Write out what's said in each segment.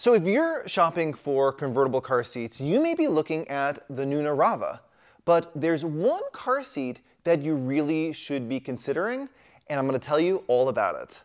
So if you're shopping for convertible car seats, you may be looking at the Nuna Rava. But there's one car seat that you really should be considering, and I'm gonna tell you all about it.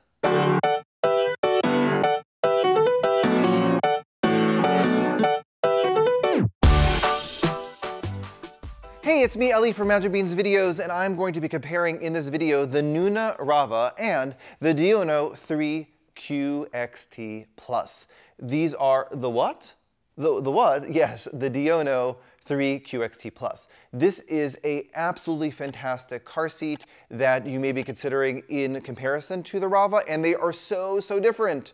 Hey, it's me, Ellie from Magic Beans Videos, and I'm going to be comparing in this video the Nuna Rava and the Diono 3 QXT Plus. These are the what? The, the what? Yes, the Diono 3 QXT Plus. This is a absolutely fantastic car seat that you may be considering in comparison to the Rava, and they are so, so different.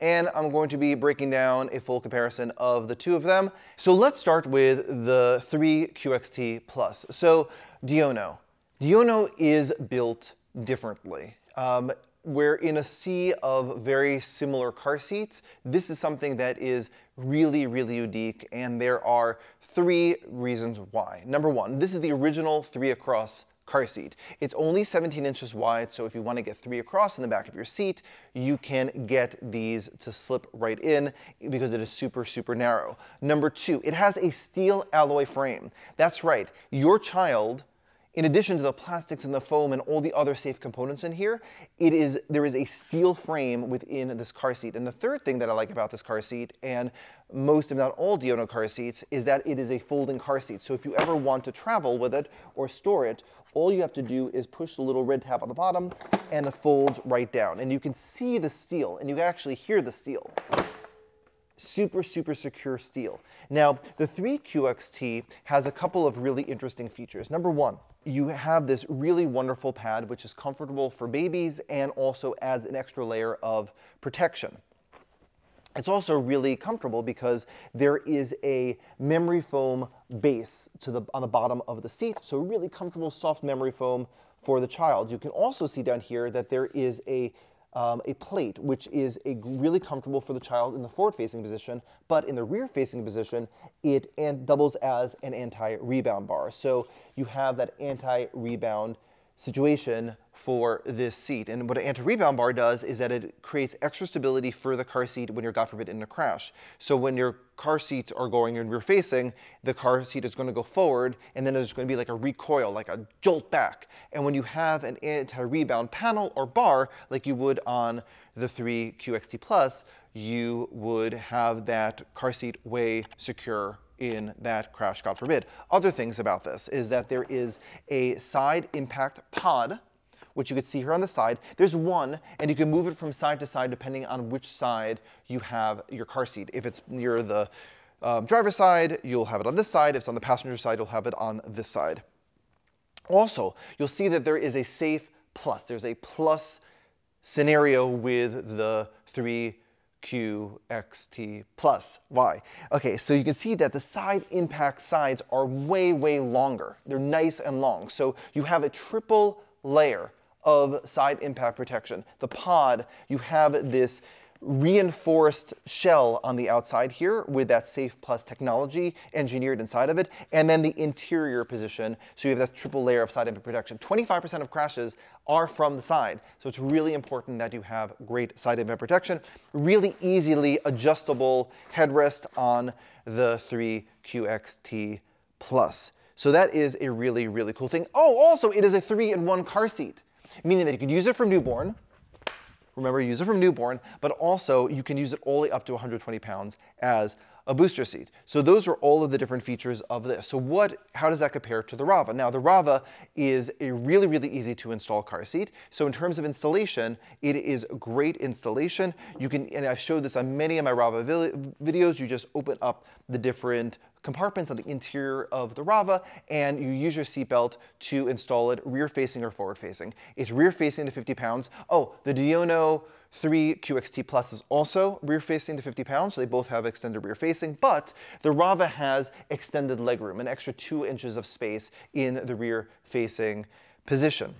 And I'm going to be breaking down a full comparison of the two of them. So let's start with the 3 QXT Plus. So Diono. Diono is built differently. Um, we're in a sea of very similar car seats. This is something that is really, really unique, and there are three reasons why. Number one, this is the original three across car seat. It's only 17 inches wide, so if you want to get three across in the back of your seat, you can get these to slip right in because it is super, super narrow. Number two, it has a steel alloy frame. That's right, your child in addition to the plastics and the foam and all the other safe components in here, it is, there is a steel frame within this car seat. And the third thing that I like about this car seat, and most if not all Diono car seats, is that it is a folding car seat. So if you ever want to travel with it or store it, all you have to do is push the little red tab on the bottom and it folds right down. And you can see the steel and you can actually hear the steel super, super secure steel. Now, the 3QXT has a couple of really interesting features. Number one, you have this really wonderful pad, which is comfortable for babies and also adds an extra layer of protection. It's also really comfortable because there is a memory foam base to the, on the bottom of the seat, so really comfortable soft memory foam for the child. You can also see down here that there is a um, a plate, which is really comfortable for the child in the forward-facing position, but in the rear-facing position, it doubles as an anti-rebound bar. So you have that anti-rebound situation for this seat. And what an anti-rebound bar does is that it creates extra stability for the car seat when you're, God forbid, in a crash. So when your car seats are going and rear facing, the car seat is going to go forward and then there's going to be like a recoil, like a jolt back. And when you have an anti-rebound panel or bar, like you would on the 3 QXT Plus, you would have that car seat way secure in that crash, God forbid. Other things about this is that there is a side impact pod, which you can see here on the side. There's one, and you can move it from side to side depending on which side you have your car seat. If it's near the um, driver's side, you'll have it on this side. If it's on the passenger side, you'll have it on this side. Also, you'll see that there is a safe plus. There's a plus scenario with the three QXT plus. y. Okay, so you can see that the side impact sides are way, way longer. They're nice and long. So you have a triple layer of side impact protection. The pod, you have this reinforced shell on the outside here with that Safe Plus technology engineered inside of it, and then the interior position, so you have that triple layer of side impact protection. 25% of crashes are from the side, so it's really important that you have great side impact protection. Really easily adjustable headrest on the 3QXT Plus. So that is a really, really cool thing. Oh, also it is a three-in-one car seat, meaning that you can use it for newborn, Remember, use it from newborn, but also you can use it only up to 120 pounds as a booster seat. So those are all of the different features of this. So what, how does that compare to the Rava? Now the Rava is a really, really easy to install car seat. So in terms of installation, it is great installation. You can, and I've showed this on many of my Rava videos, you just open up the different compartments on the interior of the Rava, and you use your seatbelt to install it rear facing or forward facing. It's rear facing to 50 pounds. Oh, the Diono 3 QXT Plus is also rear facing to 50 pounds, so they both have extended rear facing, but the Rava has extended legroom, an extra two inches of space in the rear facing position.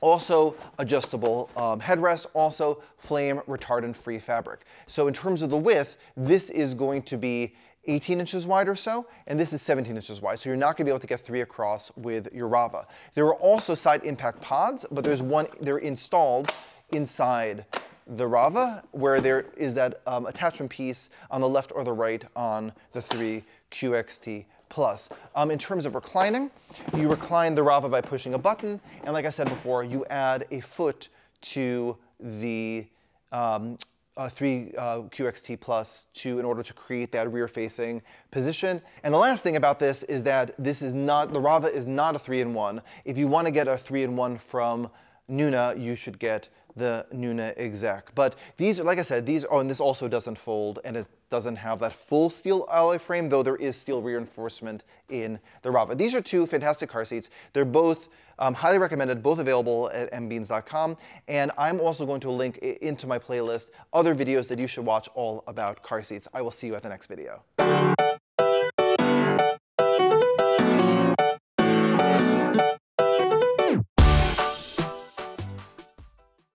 Also adjustable um, headrest, also flame retardant free fabric. So in terms of the width, this is going to be 18 inches wide or so, and this is 17 inches wide, so you're not gonna be able to get three across with your Rava. There are also side impact pods, but there's one, they're installed inside the Rava, where there is that um, attachment piece on the left or the right on the 3 QXT Plus. Um, in terms of reclining, you recline the Rava by pushing a button, and like I said before, you add a foot to the um, uh, 3 uh, QXT Plus to in order to create that rear-facing position. And the last thing about this is that this is not, the Rava is not a 3-in-1. If you want to get a 3-in-1 from Nuna, you should get the Nuna exec. But these, are, like I said, these, oh, and this also doesn't fold, and it doesn't have that full steel alloy frame, though there is steel reinforcement in the Rava. These are two fantastic car seats. They're both um, highly recommended, both available at mbeans.com. And I'm also going to link into my playlist other videos that you should watch all about car seats. I will see you at the next video.